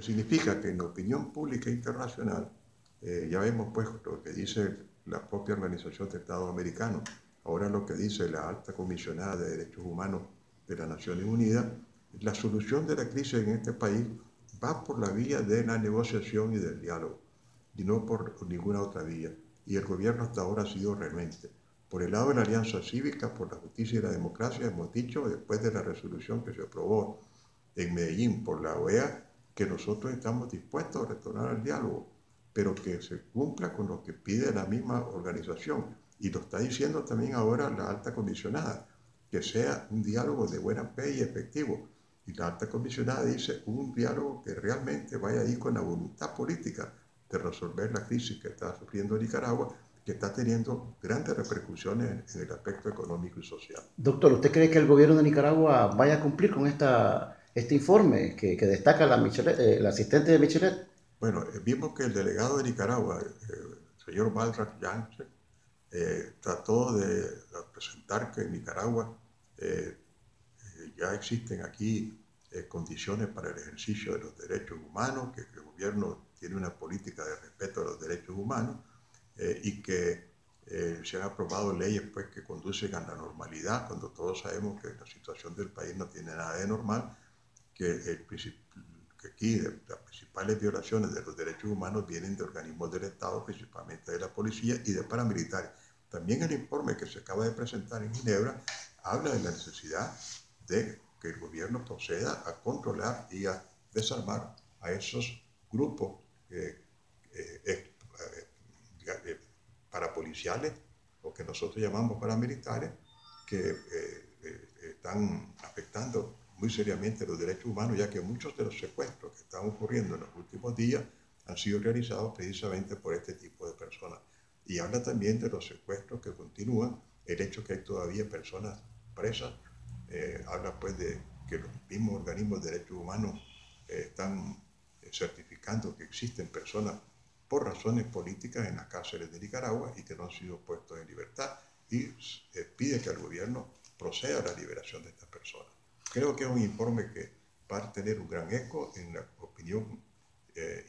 Significa que en opinión pública internacional, eh, ya vemos pues lo que dice la propia Organización de Estados Americanos, ahora lo que dice la alta comisionada de derechos humanos de las Naciones Unidas, la solución de la crisis en este país va por la vía de la negociación y del diálogo, y no por ninguna otra vía. Y el gobierno hasta ahora ha sido realmente. Por el lado de la Alianza Cívica, por la justicia y la democracia, hemos dicho, después de la resolución que se aprobó en Medellín por la OEA, que nosotros estamos dispuestos a retornar al diálogo, pero que se cumpla con lo que pide la misma organización. Y lo está diciendo también ahora la alta comisionada, que sea un diálogo de buena fe y efectivo, y la alta comisionada dice un diálogo que realmente vaya ahí con la voluntad política de resolver la crisis que está sufriendo Nicaragua, que está teniendo grandes repercusiones en el aspecto económico y social. Doctor, ¿usted cree que el gobierno de Nicaragua vaya a cumplir con esta, este informe que, que destaca la, eh, el asistente de Michelet? Bueno, eh, vimos que el delegado de Nicaragua, eh, el señor Balrak Yance, trató de presentar que en Nicaragua ya existen aquí eh, condiciones para el ejercicio de los derechos humanos, que, el gobierno tiene una política de respeto a los derechos humanos eh, y que eh, se han aprobado leyes pues, que conducen a la normalidad, cuando todos sabemos que la situación del país no tiene nada de normal, que, el, que aquí las principales violaciones de los derechos humanos vienen de organismos del Estado, principalmente de la policía y de paramilitares. También el informe que se acaba de presentar en Ginebra habla de la necesidad de que el gobierno proceda a controlar y a desarmar a esos grupos eh, eh, eh, parapoliciales, o que nosotros llamamos paramilitares, que están afectando muy seriamente los derechos humanos, ya que muchos de los secuestros que están ocurriendo en los últimos días han sido realizados precisamente por este tipo de personas. Y habla también de los secuestros que continúan, el hecho que hay todavía personas presas eh, habla pues de que los mismos organismos de derechos humanos eh, están eh, certificando que existen personas por razones políticas en las cárceles de Nicaragua y que no han sido puestos en libertad y pide que el gobierno proceda a la liberación de estas personas. Creo que es un informe que va a tener un gran eco en la opinión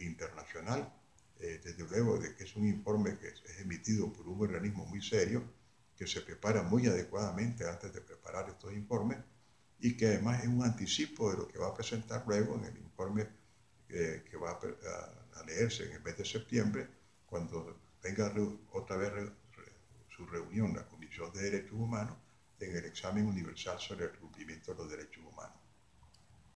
internacional, desde luego de que es un informe que es emitido por un organismo muy serio, que se prepara muy adecuadamente antes de preparar estos informes y que además es un anticipo de lo que va a presentar luego en el informe eh, que va a, leerse en el mes de septiembre, cuando tenga otra vez su reunión la Comisión de Derechos Humanos en el examen universal sobre el cumplimiento de los derechos humanos.